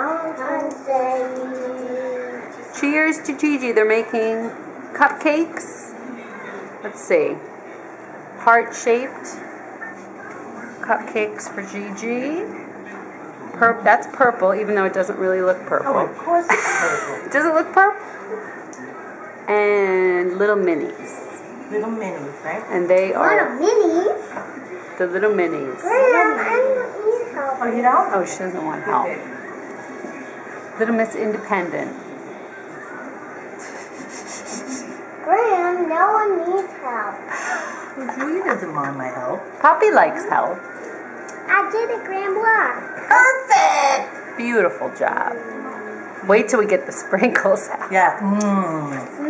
Valentine's Day. Cheers to Gigi. They're making cupcakes. Let's see. Heart shaped cupcakes for Gigi. Pur- that's purple, even though it doesn't really look Oh, purple. of course it's purple. Does it look purple? And little minis. Little minis, right? And they What are Little minis. the little minis. Graham, I don't need help. Oh, you don't? Oh, she doesn't want help. Little Miss Independent. Graham, no one needs help. Julie doesn't mind my help. Poppy likes help. I did it, Graham. Look. Perfect! Beautiful job. Wait till we get the sprinkles out. Yeah. Mmm. Mm.